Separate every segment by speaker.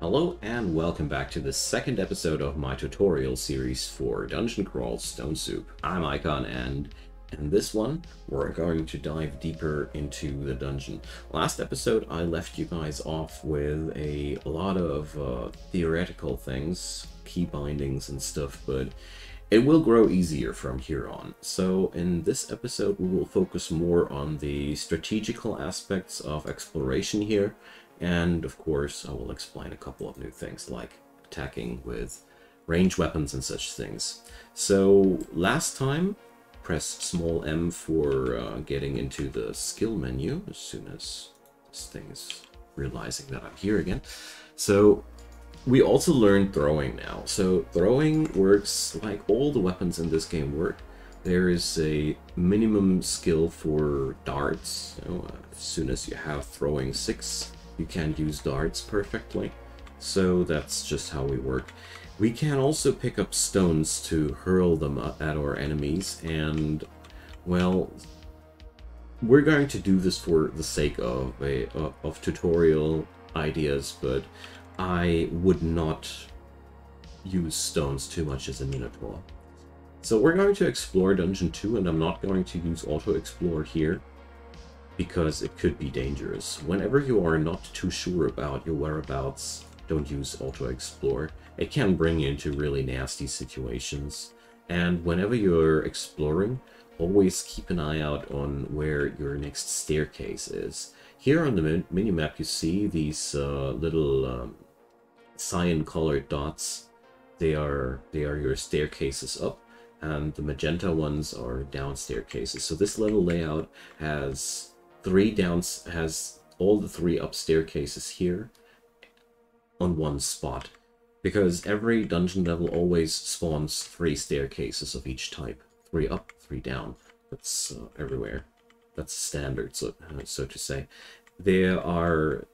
Speaker 1: Hello and welcome back to the second episode of my tutorial series for Dungeon Crawl Stone Soup. I'm Icon and in this one we're going to dive deeper into the dungeon. Last episode I left you guys off with a lot of uh, theoretical things, key bindings and stuff, but it will grow easier from here on. So in this episode we will focus more on the strategical aspects of exploration here and of course, I will explain a couple of new things like attacking with range weapons and such things. So last time, press small M for uh, getting into the skill menu as soon as this thing is realizing that I'm here again. So we also learned throwing now. So throwing works like all the weapons in this game work. There is a minimum skill for darts. You know, as soon as you have throwing 6, you can't use darts perfectly. So that's just how we work. We can also pick up stones to hurl them at our enemies, and, well, we're going to do this for the sake of, a, uh, of tutorial ideas, but I would not use stones too much as a Minotaur. So we're going to explore Dungeon 2, and I'm not going to use Auto-Explore here because it could be dangerous. Whenever you are not too sure about your whereabouts, don't use auto-explore. It can bring you into really nasty situations. And whenever you're exploring, always keep an eye out on where your next staircase is. Here on the minimap you see these uh, little um, cyan-colored dots. They are, they are your staircases up, and the magenta ones are down staircases. So this little layout has three downs has all the three up staircases here on one spot. Because every dungeon level always spawns three staircases of each type. Three up, three down. That's uh, everywhere. That's standard, so, uh, so to say. There are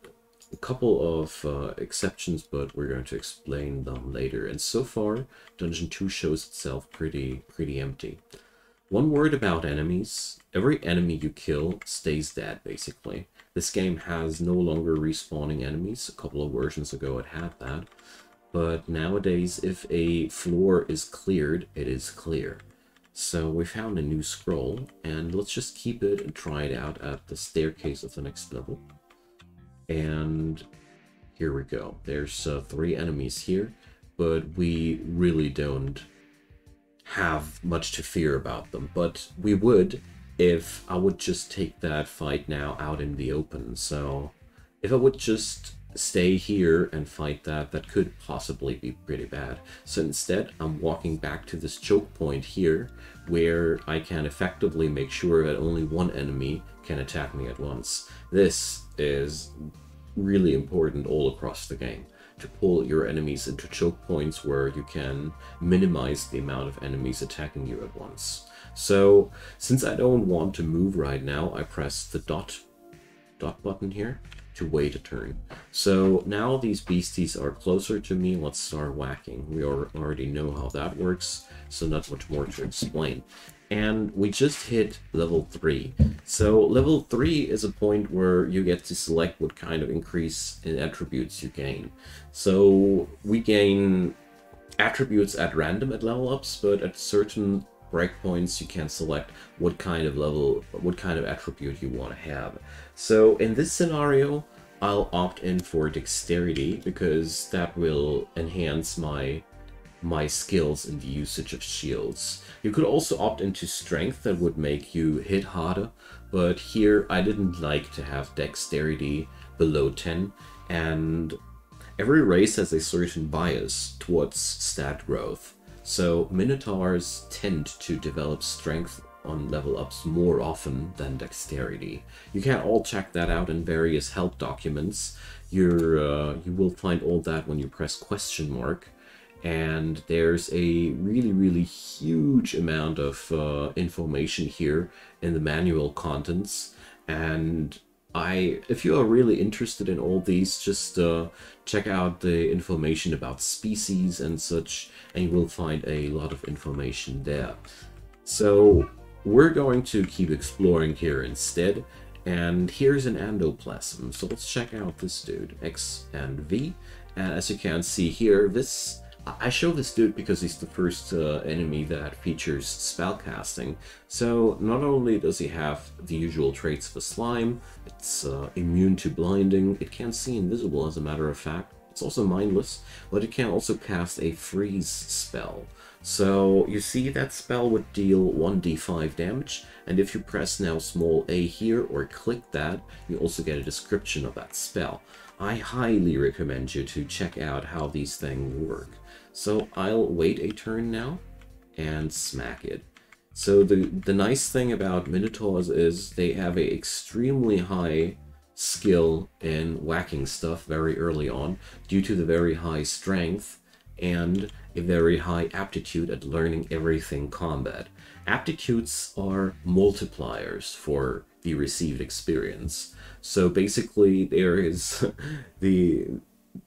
Speaker 1: a couple of uh, exceptions, but we're going to explain them later. And so far, Dungeon 2 shows itself pretty, pretty empty. One word about enemies. Every enemy you kill stays dead, basically. This game has no longer respawning enemies. A couple of versions ago it had that. But nowadays, if a floor is cleared, it is clear. So we found a new scroll, and let's just keep it and try it out at the staircase of the next level. And here we go. There's uh, three enemies here, but we really don't have much to fear about them, but we would if I would just take that fight now out in the open. So if I would just stay here and fight that, that could possibly be pretty bad. So instead, I'm walking back to this choke point here, where I can effectively make sure that only one enemy can attack me at once. This is really important all across the game to pull your enemies into choke points where you can minimize the amount of enemies attacking you at once. So since I don't want to move right now, I press the dot, dot button here to wait a turn. So now these beasties are closer to me, let's start whacking. We already know how that works, so not much more to explain and we just hit level 3. So level 3 is a point where you get to select what kind of increase in attributes you gain. So we gain attributes at random at level ups, but at certain breakpoints you can select what kind of level, what kind of attribute you want to have. So in this scenario, I'll opt in for dexterity because that will enhance my my skills in the usage of shields. You could also opt into strength that would make you hit harder, but here I didn't like to have dexterity below 10, and every race has a certain bias towards stat growth. So Minotaurs tend to develop strength on level ups more often than dexterity. You can all check that out in various help documents. You're, uh, you will find all that when you press question mark and there's a really really huge amount of uh, information here in the manual contents and I, if you are really interested in all these, just uh, check out the information about species and such, and you will find a lot of information there. So we're going to keep exploring here instead, And here's an endoplasm. So let's check out this dude, X and V. And as you can see here, this I show this dude because he's the first uh, enemy that features spellcasting. So not only does he have the usual traits of a slime, it's uh, immune to blinding, it can see invisible as a matter of fact, it's also mindless, but it can also cast a freeze spell. So you see that spell would deal 1d5 damage, and if you press now small a here or click that, you also get a description of that spell. I highly recommend you to check out how these things work. So I'll wait a turn now and smack it. So the, the nice thing about Minotaurs is they have a extremely high skill in whacking stuff very early on due to the very high strength and a very high aptitude at learning everything combat. Aptitudes are multipliers for the received experience. So basically there is the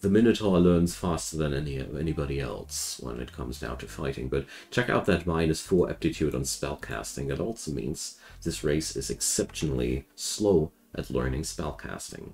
Speaker 1: the Minotaur learns faster than any anybody else when it comes down to fighting, but check out that minus 4 aptitude on spellcasting. That also means this race is exceptionally slow at learning spellcasting.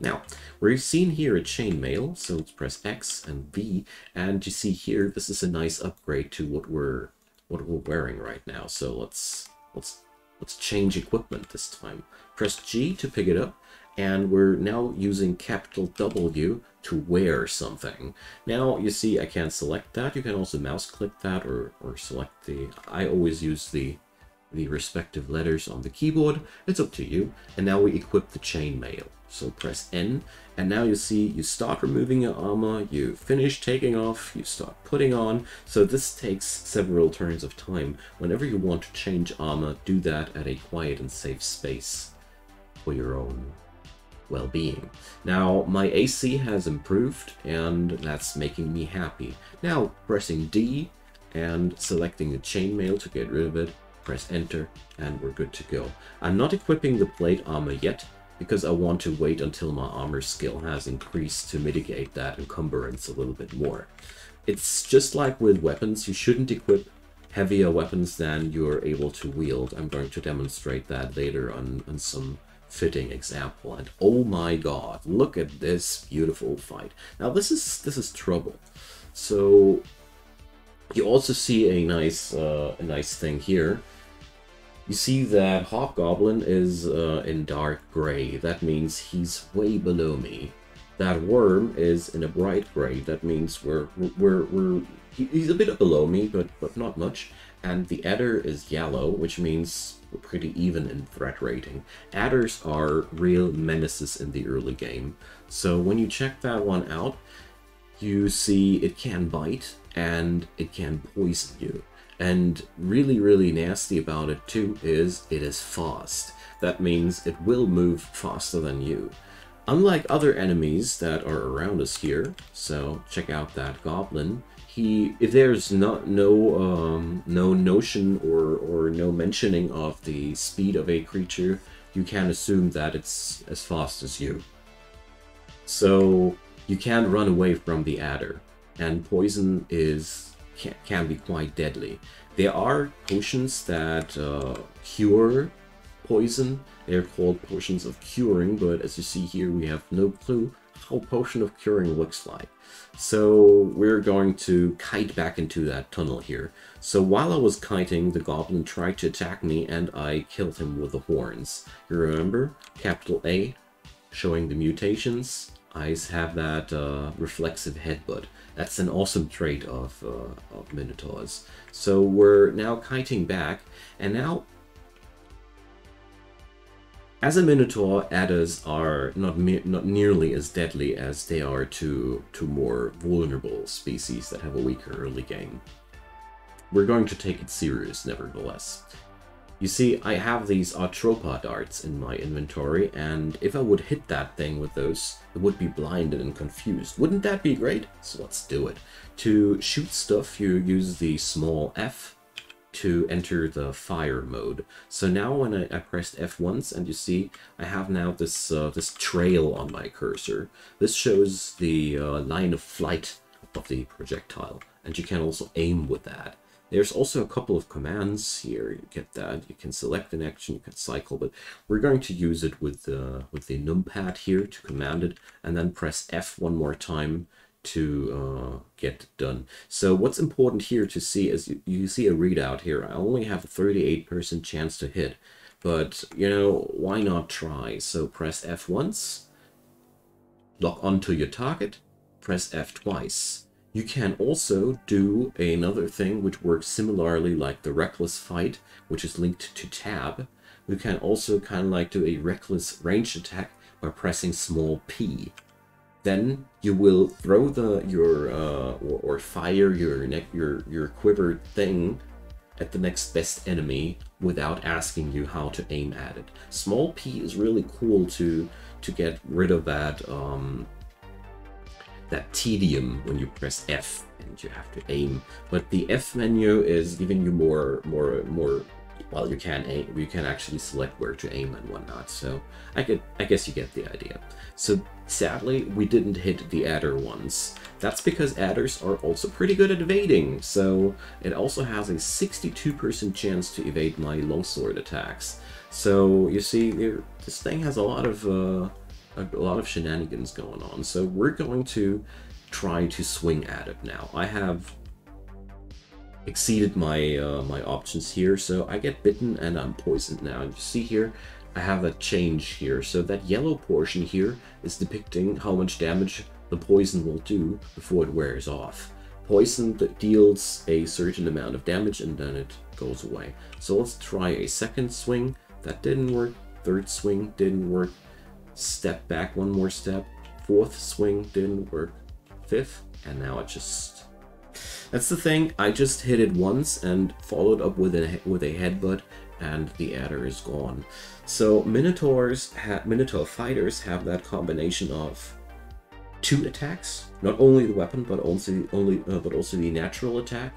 Speaker 1: Now, we've seen here a chainmail, so let's press X and V, and you see here this is a nice upgrade to what we're what we're wearing right now. So let's let's let's change equipment this time. Press G to pick it up, and we're now using capital W to wear something. Now, you see, I can select that. You can also mouse click that or, or select the... I always use the, the respective letters on the keyboard. It's up to you. And now we equip the chainmail. So press N, and now you see you start removing your armor, you finish taking off, you start putting on. So this takes several turns of time. Whenever you want to change armor, do that at a quiet and safe space for your own well-being. Now, my AC has improved, and that's making me happy. Now, pressing D and selecting the chainmail to get rid of it, press enter, and we're good to go. I'm not equipping the plate armor yet, because I want to wait until my armor skill has increased to mitigate that encumbrance a little bit more. It's just like with weapons, you shouldn't equip heavier weapons than you're able to wield. I'm going to demonstrate that later on, on some fitting example. And oh my god, look at this beautiful fight. Now this is this is trouble. So you also see a nice uh, a nice thing here. You see that Hobgoblin is uh, in dark gray. That means he's way below me. That worm is in a bright gray. That means we're we're we're he's a bit below me, but but not much. And the adder is yellow, which means we're pretty even in threat rating. Adders are real menaces in the early game. So when you check that one out, you see it can bite and it can poison you. And really, really nasty about it too is it is fast. That means it will move faster than you. Unlike other enemies that are around us here, so check out that goblin, he if there's not no um, no notion or or no mentioning of the speed of a creature, you can assume that it's as fast as you. So you can't run away from the adder, and poison is can, can be quite deadly. There are potions that uh, cure poison. They're called potions of curing, but as you see here, we have no clue how potion of curing looks like. So we're going to kite back into that tunnel here. So while I was kiting, the goblin tried to attack me and I killed him with the horns. You remember? Capital A, showing the mutations. Eyes have that uh, reflexive headbutt. That's an awesome trait of, uh, of Minotaurs. So we're now kiting back, and now as a Minotaur, adders are not not nearly as deadly as they are to, to more vulnerable species that have a weaker early game. We're going to take it serious, nevertheless. You see, I have these Atropa darts in my inventory, and if I would hit that thing with those, it would be blinded and confused. Wouldn't that be great? So let's do it. To shoot stuff, you use the small F, to enter the fire mode. So now when I, I pressed F once and you see I have now this uh, this trail on my cursor. This shows the uh, line of flight of the projectile and you can also aim with that. There's also a couple of commands here. You get that. You can select an action, you can cycle, but we're going to use it with the with the numpad here to command it, and then press F one more time to uh, get done. So what's important here to see is you, you see a readout here. I only have a 38% chance to hit, but you know why not try? So press F once, lock onto your target, press F twice you can also do another thing which works similarly like the Reckless Fight, which is linked to Tab. You can also kind of like do a Reckless Range attack by pressing small p. Then you will throw the your uh, or, or fire your neck your your quiver thing at the next best enemy without asking you how to aim at it. Small p is really cool to to get rid of that um, that tedium when you press F and you have to aim. But the F menu is giving you more, more, more. Well, you can aim, you can actually select where to aim and whatnot. So I get, I guess you get the idea. So sadly, we didn't hit the adder once. That's because adders are also pretty good at evading. So it also has a 62% chance to evade my longsword attacks. So you see, this thing has a lot of. Uh, a lot of shenanigans going on. So we're going to try to swing at it now. I have exceeded my uh, my options here, so I get bitten and I'm poisoned now. You see here, I have a change here. So that yellow portion here is depicting how much damage the poison will do before it wears off. Poison that deals a certain amount of damage and then it goes away. So let's try a second swing. That didn't work. Third swing didn't work step back one more step. Fourth swing didn't work. Fifth, and now it just... That's the thing, I just hit it once and followed up with a, with a headbutt and the adder is gone. So Minotaurs, Minotaur fighters have that combination of two attacks, not only the weapon but also only uh, but also the natural attack,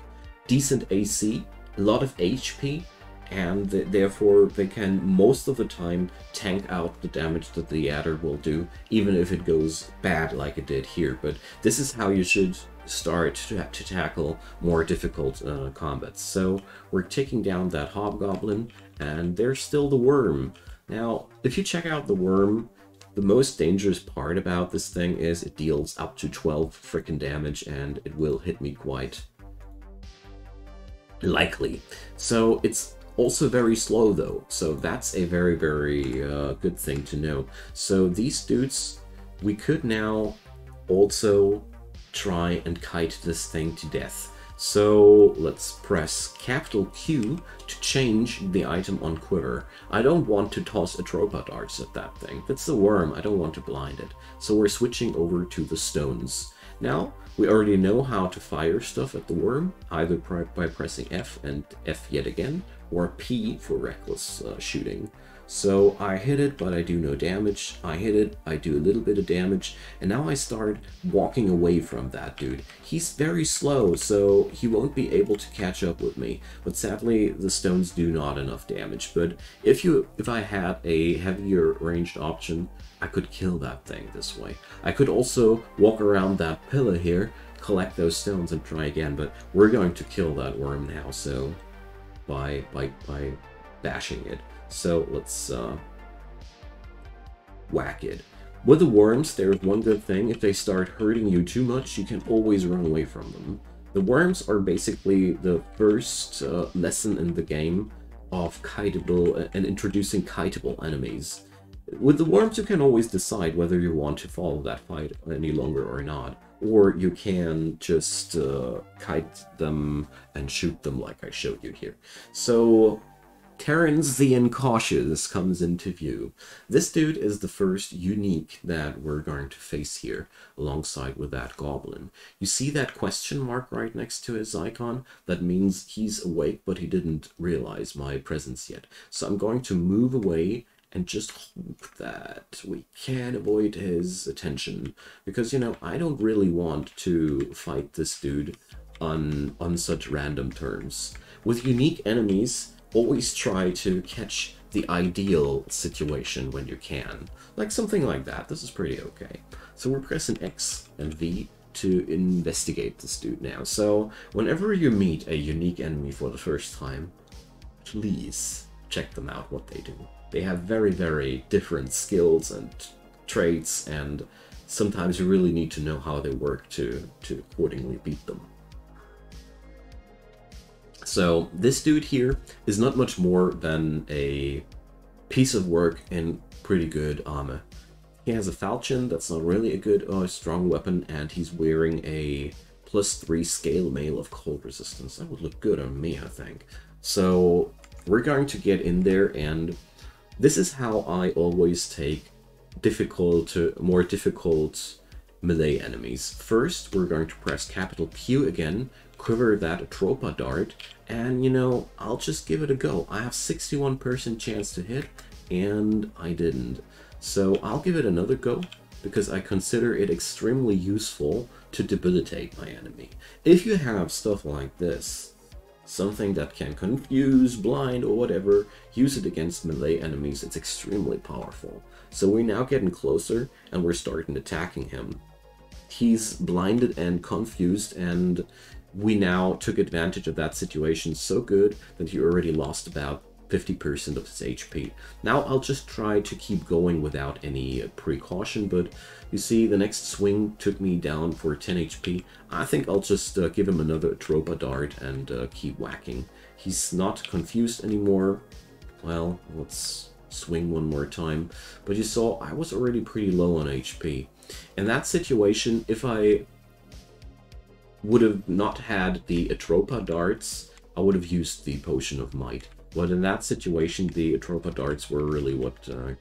Speaker 1: decent AC, a lot of HP, and th therefore they can most of the time tank out the damage that the adder will do, even if it goes bad like it did here. But this is how you should start to, to tackle more difficult uh, combats. So we're taking down that hobgoblin, and there's still the worm. Now, if you check out the worm, the most dangerous part about this thing is it deals up to 12 freaking damage, and it will hit me quite likely. So it's also very slow though, so that's a very, very uh, good thing to know. So these dudes, we could now also try and kite this thing to death. So let's press capital Q to change the item on Quiver. I don't want to toss Atropa darts at that thing. That's the worm, I don't want to blind it. So we're switching over to the stones. Now, we already know how to fire stuff at the worm, either by pressing F and F yet again, or P for reckless uh, shooting. So I hit it, but I do no damage. I hit it, I do a little bit of damage, and now I start walking away from that dude. He's very slow, so he won't be able to catch up with me. But sadly, the stones do not enough damage. But if you, if I had a heavier ranged option, I could kill that thing this way. I could also walk around that pillar here, collect those stones, and try again. But we're going to kill that worm now, so by by by bashing it. So let's uh, whack it. With the worms, there's one good thing. If they start hurting you too much, you can always run away from them. The worms are basically the first uh, lesson in the game of kiteable uh, and introducing kiteable enemies. With the worms, you can always decide whether you want to follow that fight any longer or not or you can just uh, kite them and shoot them like I showed you here. So Terence the Incautious comes into view. This dude is the first unique that we're going to face here, alongside with that goblin. You see that question mark right next to his icon? That means he's awake, but he didn't realize my presence yet. So I'm going to move away and just hope that we can avoid his attention. Because, you know, I don't really want to fight this dude on, on such random terms. With unique enemies, always try to catch the ideal situation when you can. Like something like that. This is pretty okay. So we're pressing X and V to investigate this dude now. So whenever you meet a unique enemy for the first time, please check them out what they do. They have very, very different skills and traits, and sometimes you really need to know how they work to, to accordingly beat them. So this dude here is not much more than a piece of work in pretty good armor. He has a falchion that's not really a good or uh, strong weapon, and he's wearing a plus 3 scale mail of cold resistance. That would look good on me, I think. So we're going to get in there, and this is how I always take difficult, more difficult melee enemies. First, we're going to press capital Q again, quiver that Atropa dart, and you know, I'll just give it a go. I have 61% chance to hit, and I didn't. So I'll give it another go, because I consider it extremely useful to debilitate my enemy. If you have stuff like this, something that can confuse, blind, or whatever, use it against melee enemies, it's extremely powerful. So we're now getting closer, and we're starting attacking him. He's blinded and confused, and we now took advantage of that situation so good that he already lost about 50% of his HP. Now I'll just try to keep going without any precaution, but you see the next swing took me down for 10 HP. I think I'll just uh, give him another Atropa Dart and uh, keep whacking. He's not confused anymore. Well, let's swing one more time. But you saw I was already pretty low on HP. In that situation, if I would have not had the Atropa darts, I would have used the Potion of Might. But in that situation, the Atropa darts were really what uh,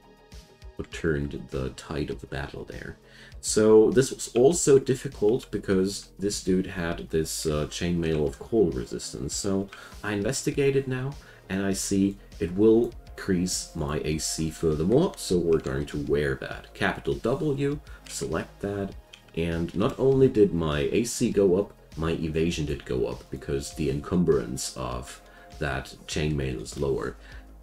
Speaker 1: what turned the tide of the battle there. So this was also difficult because this dude had this uh, chainmail of cold resistance. So I investigated now, and I see it will increase my AC furthermore. So we're going to wear that. Capital W, select that, and not only did my AC go up, my evasion did go up because the encumbrance of that chainmail is lower.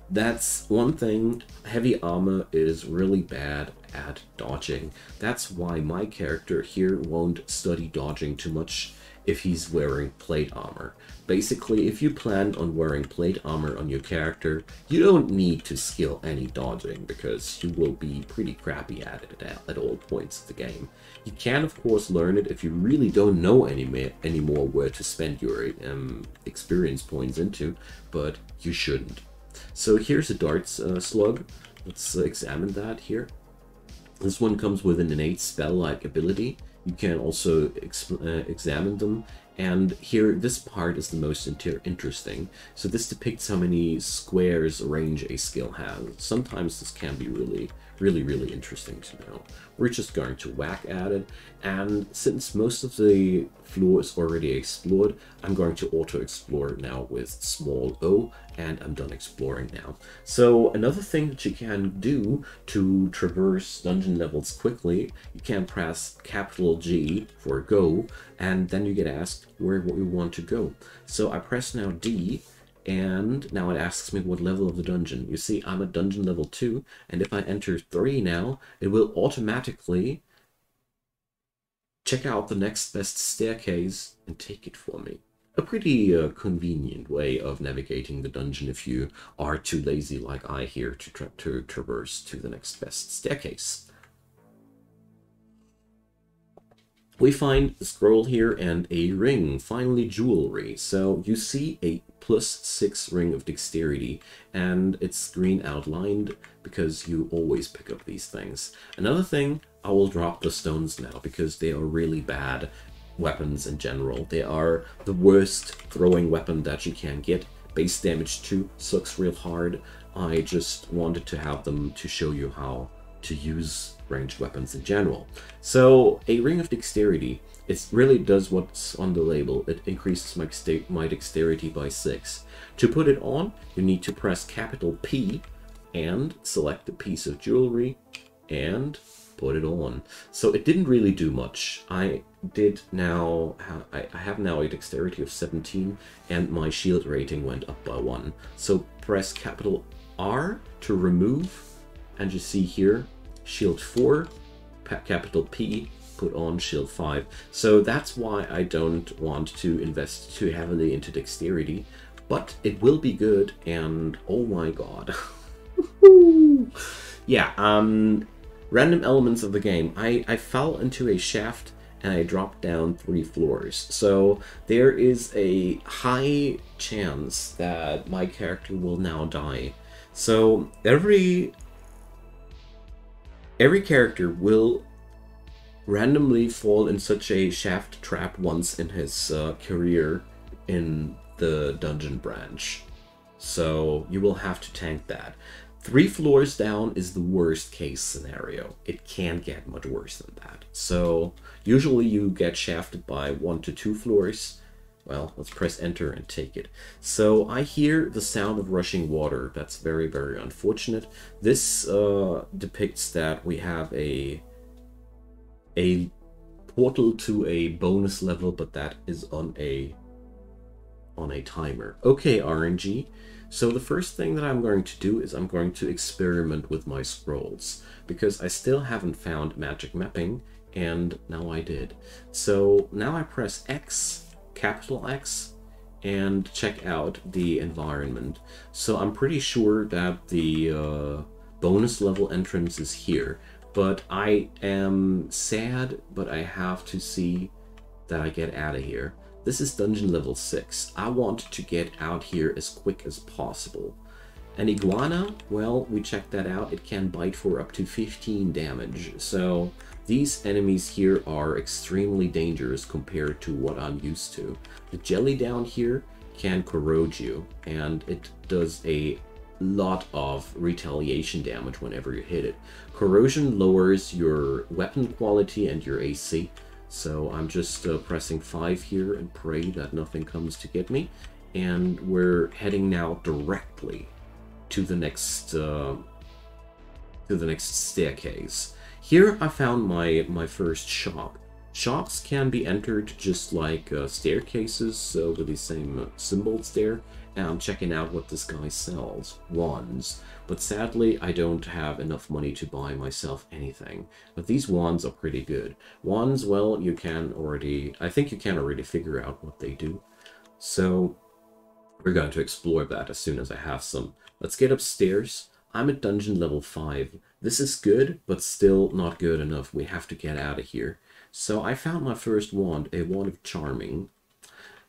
Speaker 1: That's one thing, heavy armor is really bad at dodging. That's why my character here won't study dodging too much if he's wearing plate armor. Basically, if you plan on wearing plate armor on your character, you don't need to skill any dodging because you will be pretty crappy at it at, at all points of the game. You can of course learn it if you really don't know any anymore where to spend your um, experience points into, but you shouldn't. So here's a darts uh, slug. Let's uh, examine that here. This one comes with an innate spell-like ability. You can also uh, examine them and here, this part is the most interesting. So this depicts how many squares range a skill has. Sometimes this can be really, really, really interesting to know. We're just going to whack at it, and since most of the floor is already explored, I'm going to auto-explore now with small o, and I'm done exploring now. So another thing that you can do to traverse dungeon levels quickly, you can press capital G for go, and then you get asked where you want to go. So I press now D, and now it asks me what level of the dungeon. You see, I'm at dungeon level 2, and if I enter 3 now, it will automatically check out the next best staircase and take it for me. A pretty uh, convenient way of navigating the dungeon if you are too lazy like I here to, tra to traverse to the next best staircase. We find a scroll here and a ring, finally jewelry. So you see a plus 6 ring of dexterity, and it's green outlined because you always pick up these things. Another thing, I will drop the stones now because they are really bad weapons in general. They are the worst throwing weapon that you can get. Base damage 2 sucks real hard. I just wanted to have them to show you how to use ranged weapons in general. So a Ring of Dexterity, it really does what's on the label. It increases my, my dexterity by 6. To put it on, you need to press capital P and select a piece of jewelry and put it on. So it didn't really do much. I did now, I have now a dexterity of 17 and my shield rating went up by 1. So press capital R to remove and you see here shield 4, capital P, put on shield 5. So that's why I don't want to invest too heavily into dexterity. But it will be good, and oh my god. yeah, um, random elements of the game. I, I fell into a shaft and I dropped down three floors. So there is a high chance that my character will now die. So every every character will randomly fall in such a shaft trap once in his uh, career in the dungeon branch. So you will have to tank that. Three floors down is the worst case scenario. It can't get much worse than that. So usually you get shafted by one to two floors. Well, let's press enter and take it. So I hear the sound of rushing water. That's very, very unfortunate. This uh, depicts that we have a a portal to a bonus level, but that is on a on a timer. Okay, RNG. So the first thing that I'm going to do is I'm going to experiment with my scrolls because I still haven't found magic mapping and now I did. So now I press X, capital X, and check out the environment. So I'm pretty sure that the uh, bonus level entrance is here, but I am sad, but I have to see that I get out of here. This is dungeon level 6. I want to get out here as quick as possible. An iguana, well, we checked that out. It can bite for up to 15 damage. So these enemies here are extremely dangerous compared to what I'm used to. The jelly down here can corrode you, and it does a lot of retaliation damage whenever you hit it. Corrosion lowers your weapon quality and your AC, so I'm just uh, pressing 5 here and pray that nothing comes to get me. And we're heading now directly to the next uh, to the next staircase. Here I found my, my first shop. Shops can be entered just like uh, staircases uh, with the same uh, symbols there. And I'm checking out what this guy sells. Wands. But sadly, I don't have enough money to buy myself anything. But these wands are pretty good. Wands, well, you can already... I think you can already figure out what they do. So, we're going to explore that as soon as I have some. Let's get upstairs. I'm at dungeon level 5. This is good, but still not good enough. We have to get out of here. So I found my first wand, a wand of charming.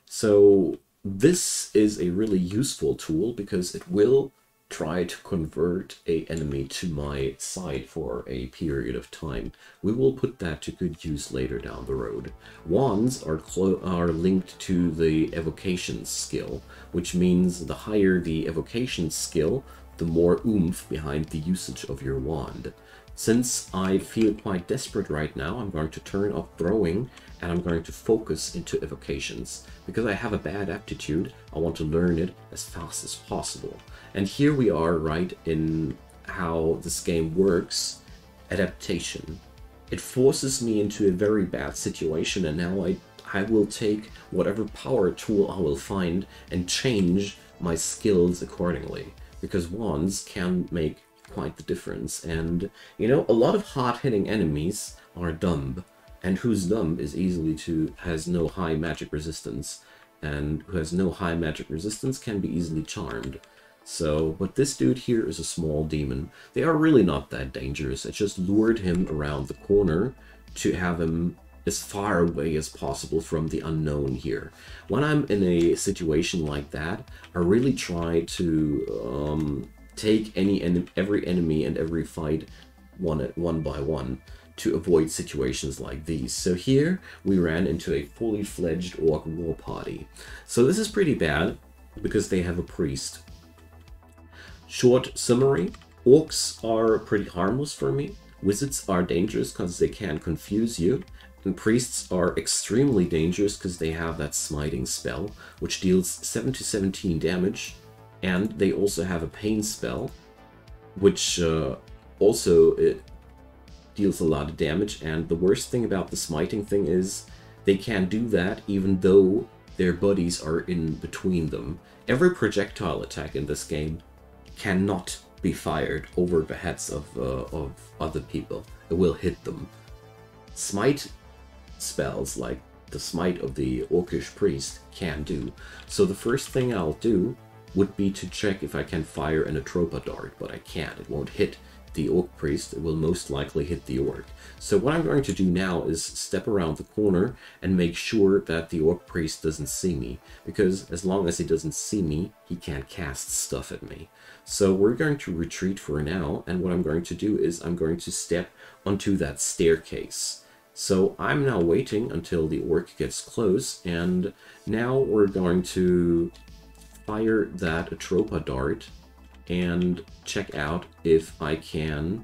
Speaker 1: So this is a really useful tool because it will try to convert a enemy to my side for a period of time. We will put that to good use later down the road. Wands are, are linked to the evocation skill, which means the higher the evocation skill, the more oomph behind the usage of your wand. Since I feel quite desperate right now, I'm going to turn off throwing and I'm going to focus into evocations. Because I have a bad aptitude, I want to learn it as fast as possible. And here we are right in how this game works, adaptation. It forces me into a very bad situation and now I, I will take whatever power tool I will find and change my skills accordingly. Because wands can make quite the difference. And, you know, a lot of hard-hitting enemies are dumb, and who's dumb is easily to, has no high magic resistance, and who has no high magic resistance can be easily charmed. So, but this dude here is a small demon. They are really not that dangerous. I just lured him around the corner to have him as far away as possible from the unknown here. When I'm in a situation like that, I really try to um, take any en every enemy and every fight one at one by one to avoid situations like these. So here we ran into a fully fledged orc war party. So this is pretty bad because they have a priest. Short summary, orcs are pretty harmless for me. Wizards are dangerous because they can confuse you. Priests are extremely dangerous because they have that smiting spell, which deals 7 to 17 damage and they also have a pain spell, which uh, also deals a lot of damage. And the worst thing about the smiting thing is they can do that even though their buddies are in between them. Every projectile attack in this game cannot be fired over the heads of, uh, of other people. It will hit them. smite spells like the smite of the orcish priest can do. So the first thing I'll do would be to check if I can fire an Atropa dart, but I can't. It won't hit the orc priest, it will most likely hit the orc. So what I'm going to do now is step around the corner and make sure that the orc priest doesn't see me, because as long as he doesn't see me, he can't cast stuff at me. So we're going to retreat for now, and what I'm going to do is I'm going to step onto that staircase. So I'm now waiting until the orc gets close, and now we're going to fire that Atropa dart and check out if I can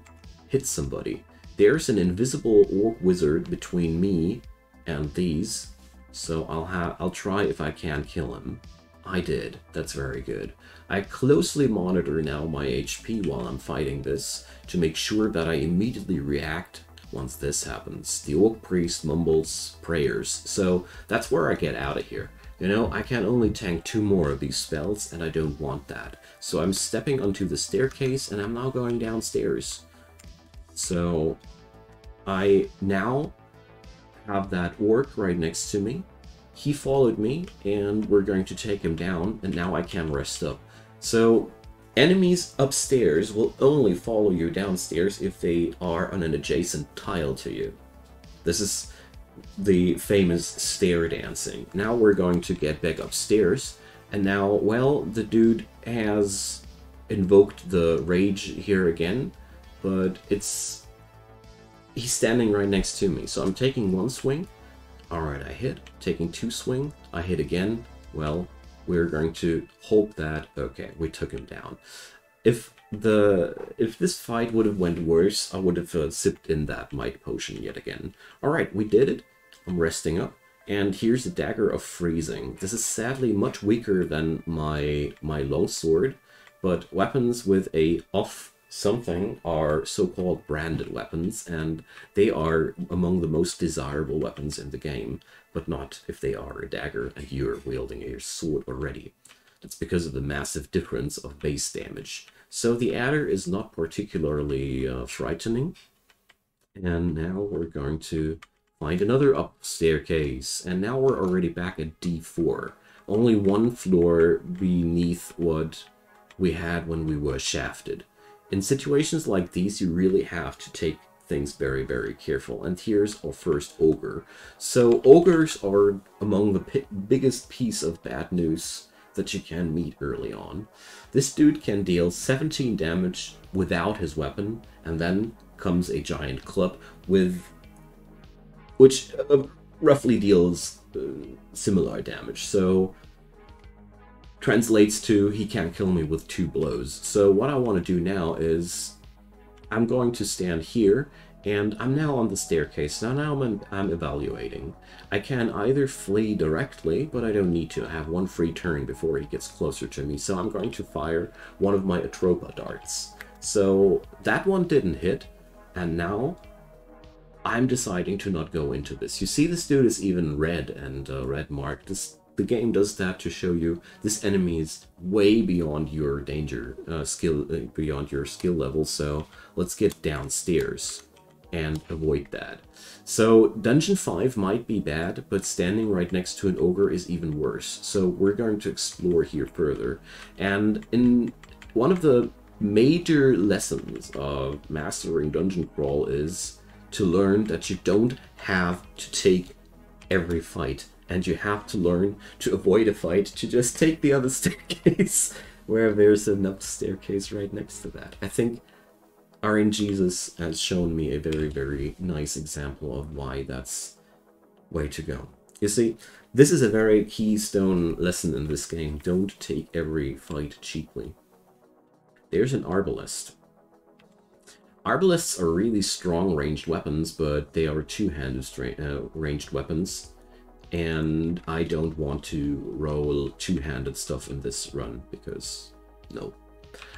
Speaker 1: hit somebody. There's an invisible orc wizard between me and these, so I'll have I'll try if I can kill him. I did. That's very good. I closely monitor now my HP while I'm fighting this to make sure that I immediately react once this happens. The Orc Priest mumbles prayers, so that's where I get out of here. You know, I can only tank two more of these spells, and I don't want that. So I'm stepping onto the staircase, and I'm now going downstairs. So I now have that orc right next to me. He followed me, and we're going to take him down, and now I can rest up. So enemies upstairs will only follow you downstairs if they are on an adjacent tile to you. This is the famous stair dancing. Now we're going to get back upstairs, and now, well, the dude has invoked the rage here again, but it's... He's standing right next to me, so I'm taking one swing. Alright, I hit. Taking two swing, I hit again. Well, we're going to hope that... Okay, we took him down. If the if this fight would have went worse, I would have uh, sipped in that might potion yet again. Alright, we did it. I'm resting up. And here's the Dagger of Freezing. This is sadly much weaker than my my longsword, but weapons with a off something are so-called branded weapons, and they are among the most desirable weapons in the game, but not if they are a dagger and you're wielding a sword already. That's because of the massive difference of base damage. So the adder is not particularly uh, frightening. And now we're going to find another up staircase. And now we're already back at D4. Only one floor beneath what we had when we were shafted. In situations like these, you really have to take things very, very careful. And here's our first ogre. So ogres are among the biggest piece of bad news that you can meet early on. This dude can deal 17 damage without his weapon, and then comes a giant club with which uh, roughly deals uh, similar damage. So translates to he can't kill me with two blows. So what I want to do now is I'm going to stand here and I'm now on the staircase. Now, now I'm, I'm evaluating. I can either flee directly, but I don't need to. I have one free turn before he gets closer to me, so I'm going to fire one of my Atropa darts. So that one didn't hit, and now I'm deciding to not go into this. You see this dude is even red and uh, red marked. This, the game does that to show you this enemy is way beyond your danger uh, skill, uh, beyond your skill level, so let's get downstairs and avoid that. So Dungeon 5 might be bad, but standing right next to an ogre is even worse. So we're going to explore here further. And in one of the major lessons of mastering Dungeon Crawl is to learn that you don't have to take every fight. And you have to learn to avoid a fight to just take the other staircase where there's another staircase right next to that. I think RNGesus has shown me a very, very nice example of why that's way to go. You see, this is a very keystone lesson in this game. Don't take every fight cheaply. There's an Arbalest. Arbalests are really strong ranged weapons, but they are two-handed uh, ranged weapons. And I don't want to roll two-handed stuff in this run, because no.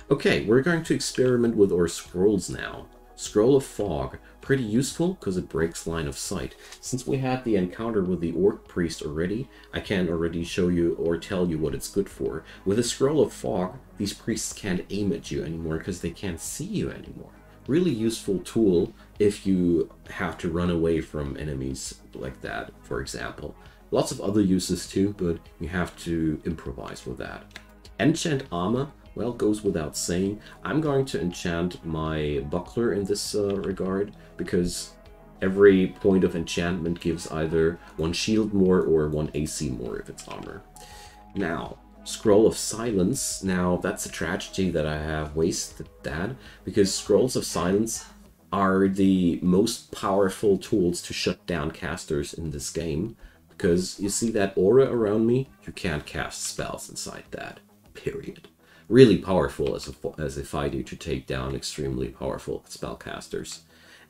Speaker 1: Okay, we're going to experiment with our scrolls now. Scroll of Fog, pretty useful because it breaks line of sight. Since we had the encounter with the Orc Priest already, I can already show you or tell you what it's good for. With a Scroll of Fog, these priests can't aim at you anymore because they can't see you anymore. Really useful tool if you have to run away from enemies like that, for example. Lots of other uses too, but you have to improvise with that. Enchant armor, well, goes without saying. I'm going to enchant my buckler in this uh, regard, because every point of enchantment gives either one shield more or one AC more if it's armor. Now, Scroll of Silence. Now, that's a tragedy that I have wasted that, because Scrolls of Silence are the most powerful tools to shut down casters in this game. Because you see that aura around me? You can't cast spells inside that. Period. Really powerful as, a, as I do to take down extremely powerful spellcasters.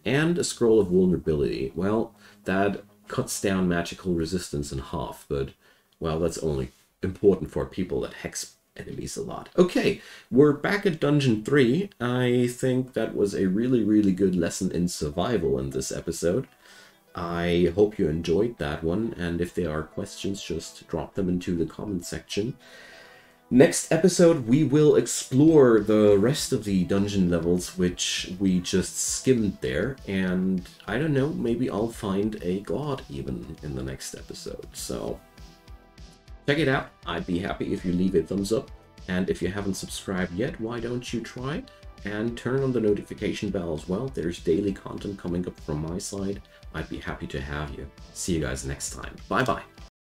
Speaker 1: And a Scroll of Vulnerability. Well, that cuts down magical resistance in half, but, well, that's only important for people that hex enemies a lot. Okay, we're back at Dungeon 3. I think that was a really, really good lesson in survival in this episode. I hope you enjoyed that one, and if there are questions, just drop them into the comment section. Next episode, we will explore the rest of the dungeon levels, which we just skimmed there, and I don't know, maybe I'll find a god even in the next episode, so check it out. I'd be happy if you leave a thumbs up, and if you haven't subscribed yet, why don't you try? And turn on the notification bell as well. There's daily content coming up from my side. I'd be happy to have you. See you guys next time. Bye bye.